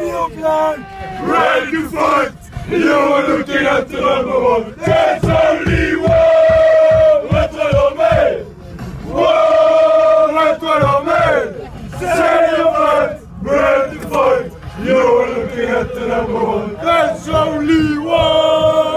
We op lang? Ready to fight! You are looking at the number one! There's only one! One on me! Say your fight! Ready to fight! You are looking at the number one! There's only one!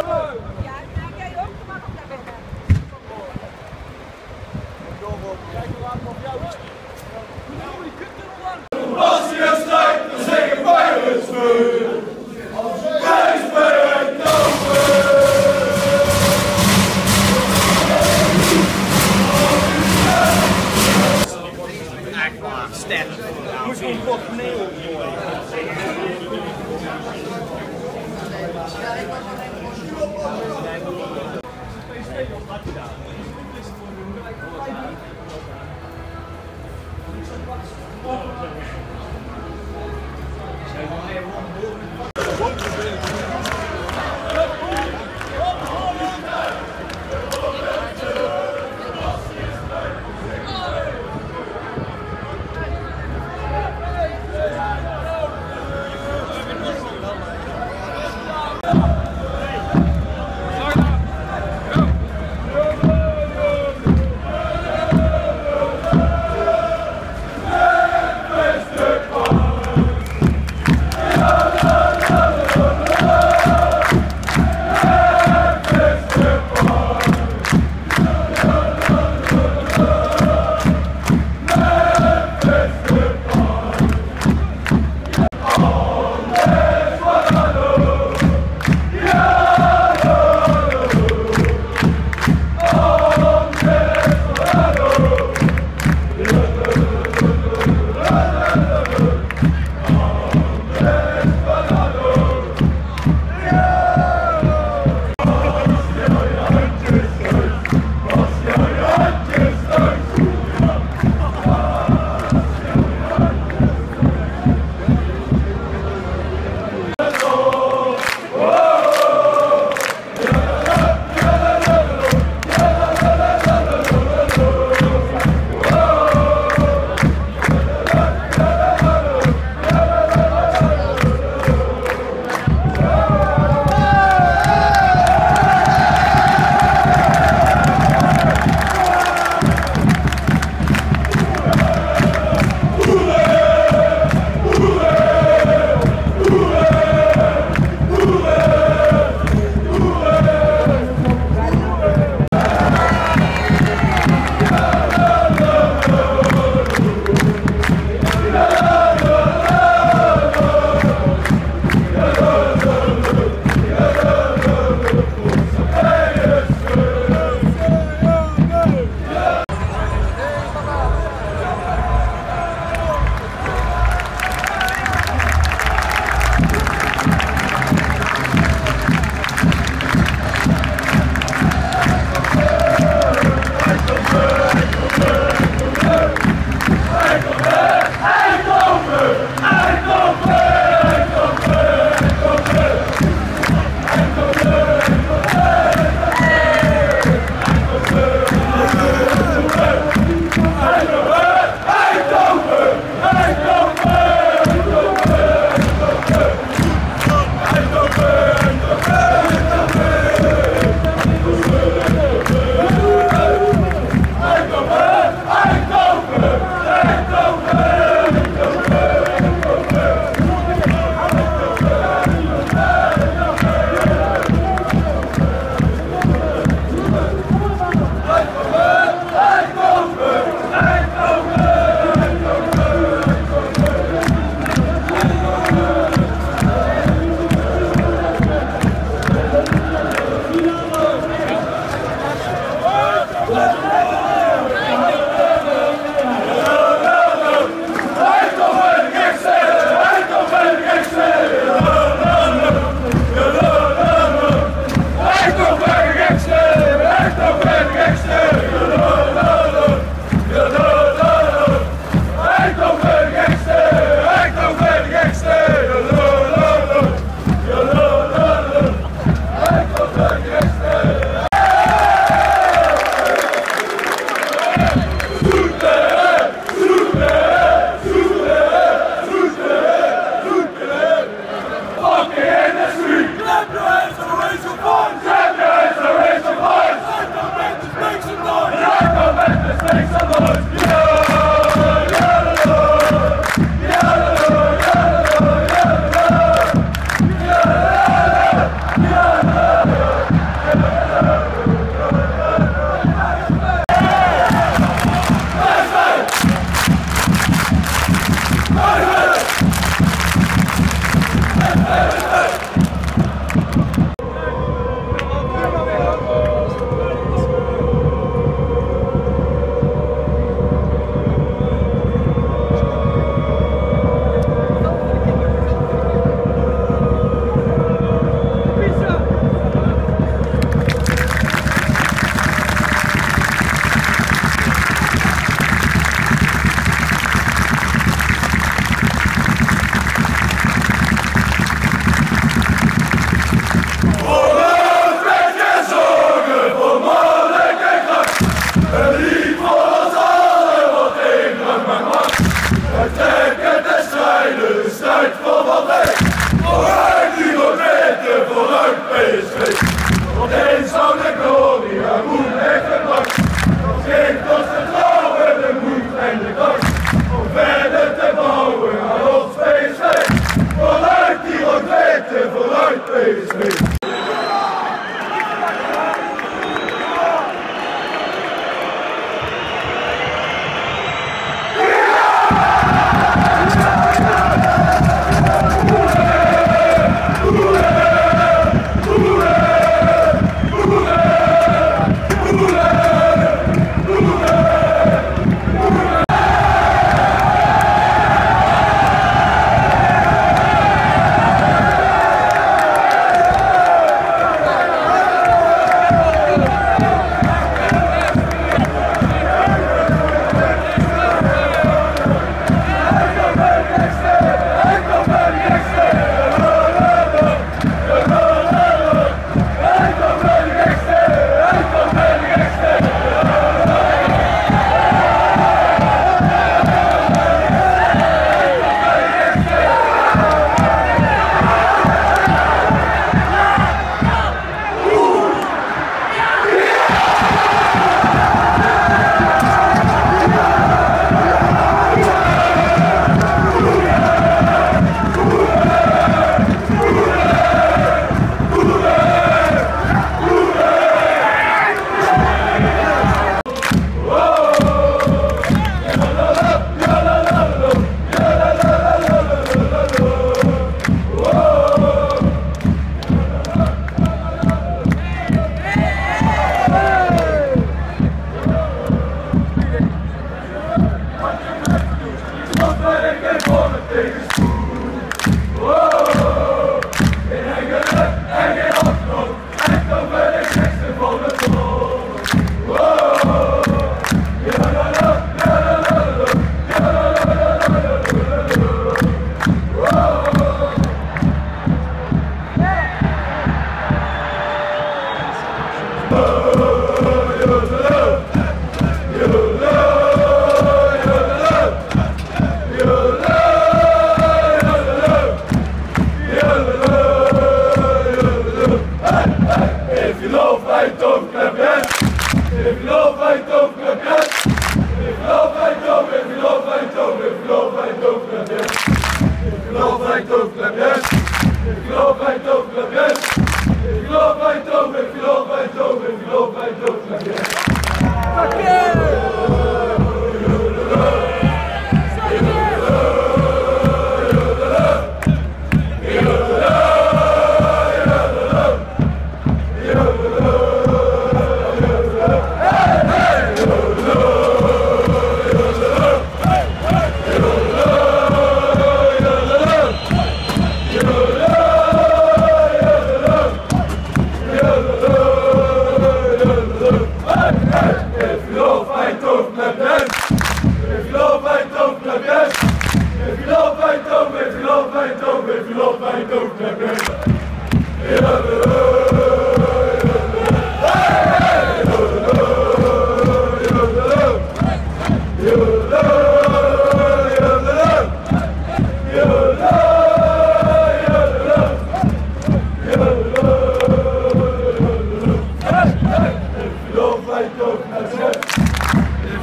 Right,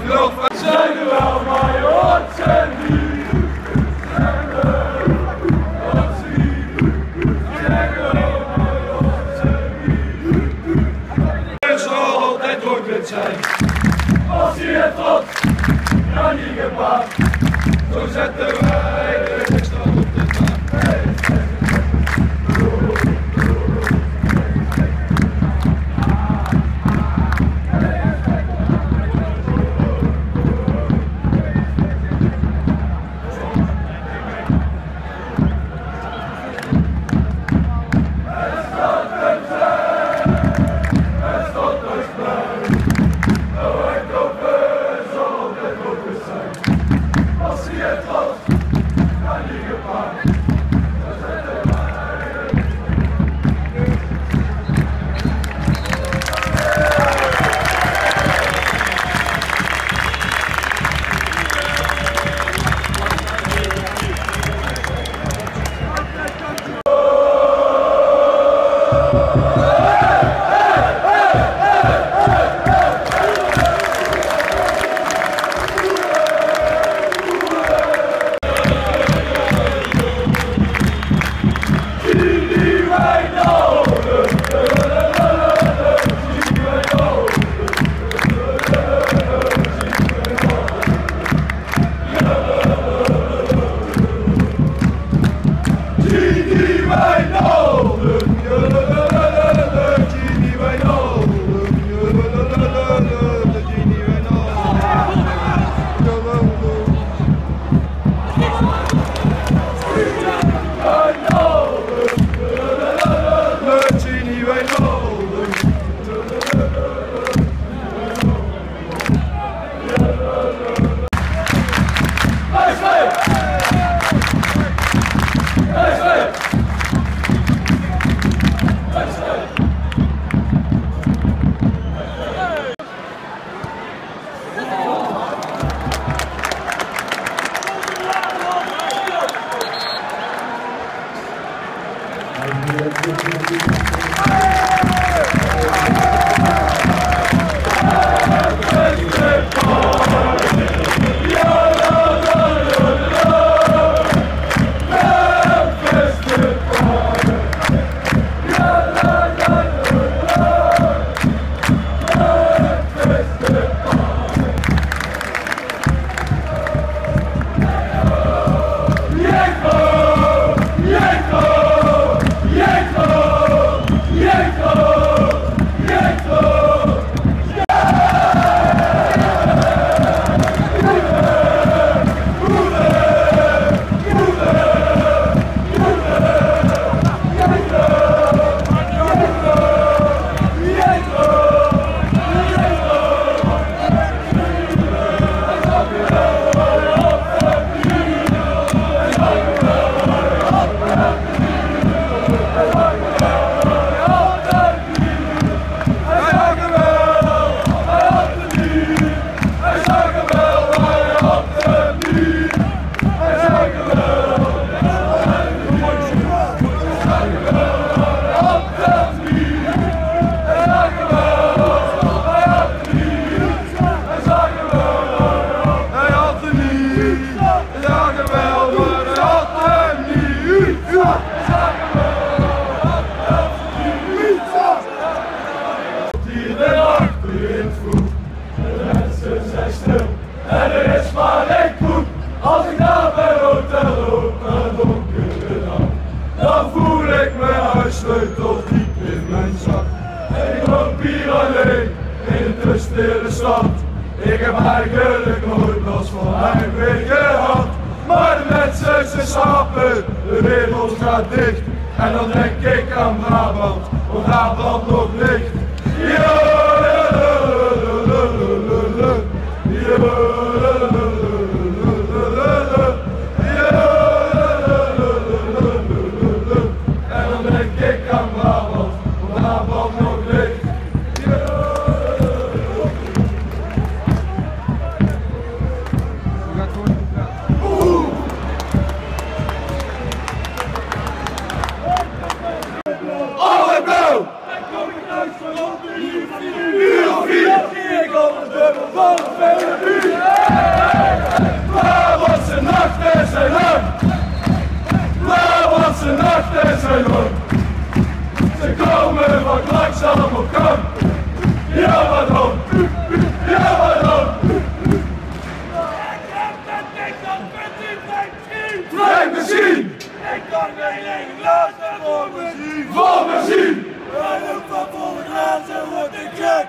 don't clap sleutels diep in mijn zak. Ik loop hier alleen in de stille stad. Ik heb eigenlijk nooit last van heimwee hand, Maar met z'n slapen, de wereld gaat dicht. En dan denk ik aan Brabant, want Brabant nog licht.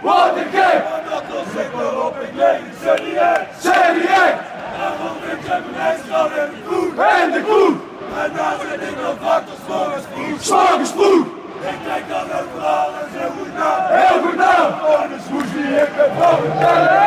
Watergate! Dat wil ik op. ik leef, CDA! CDA! Daarom vind jij mijn en de koe! En de koe! En naam zit ik nog vaak tot smorgenspoed! Ik kijk dan overal en zeg goed na! Heel goed na! Oh, de die ik het wel!